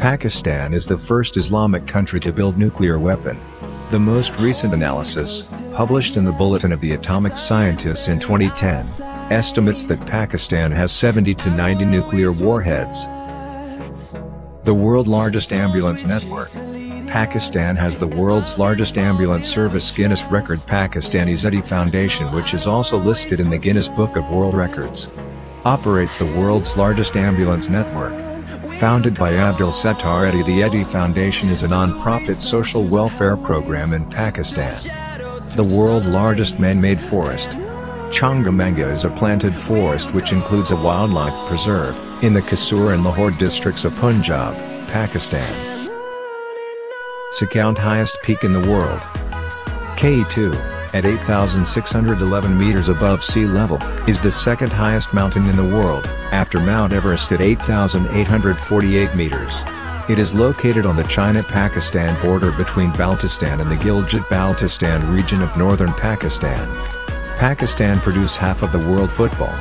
Pakistan is the first Islamic country to build nuclear weapon. The most recent analysis, published in the Bulletin of the Atomic Scientists in 2010, estimates that Pakistan has 70 to 90 nuclear warheads. The world largest ambulance network. Pakistan has the world's largest ambulance service Guinness record Pakistani Zedi Foundation which is also listed in the Guinness Book of World Records. Operates the world's largest ambulance network. Founded by Abdul Sattar Edhi the Edhi Foundation is a non-profit social welfare program in Pakistan. The world largest man-made forest. Changa Manga is a planted forest which includes a wildlife preserve, in the Kasur and Lahore districts of Punjab, Pakistan. Sukhumvit highest peak in the world. K2, at 8,611 meters above sea level, is the second highest mountain in the world, after Mount Everest at 8,848 meters. It is located on the China-Pakistan border between Baltistan and the Gilgit-Baltistan region of northern Pakistan. Pakistan produce half of the world football,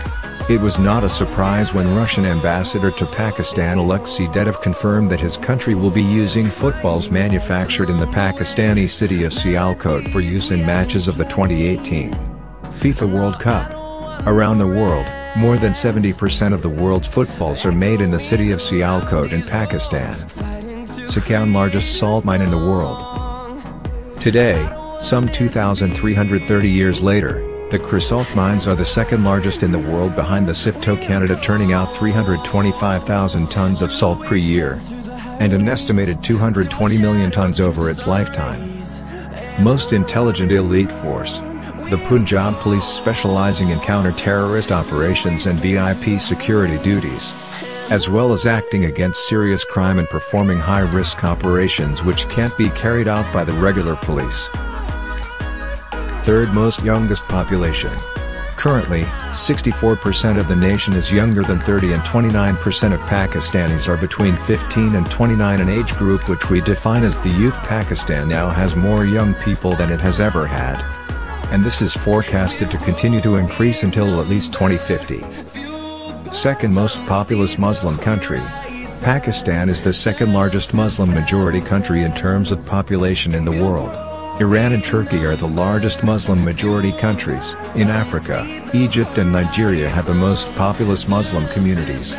it was not a surprise when Russian ambassador to Pakistan Alexei Dedov confirmed that his country will be using footballs manufactured in the Pakistani city of Sialkot for use in matches of the 2018 FIFA World Cup. Around the world, more than 70% of the world's footballs are made in the city of Sialkot in Pakistan. Sakhoun largest salt mine in the world. Today, some 2,330 years later, the Creusot mines are the second largest in the world behind the Sifto Canada turning out 325,000 tons of salt per year. And an estimated 220 million tons over its lifetime. Most intelligent elite force. The Punjab police specializing in counter-terrorist operations and VIP security duties. As well as acting against serious crime and performing high-risk operations which can't be carried out by the regular police third most youngest population. Currently, 64% of the nation is younger than 30 and 29% of Pakistanis are between 15 and 29 an age group which we define as the youth Pakistan now has more young people than it has ever had. And this is forecasted to continue to increase until at least 2050. Second most populous Muslim country. Pakistan is the second largest Muslim majority country in terms of population in the world. Iran and Turkey are the largest Muslim-majority countries. In Africa, Egypt and Nigeria have the most populous Muslim communities.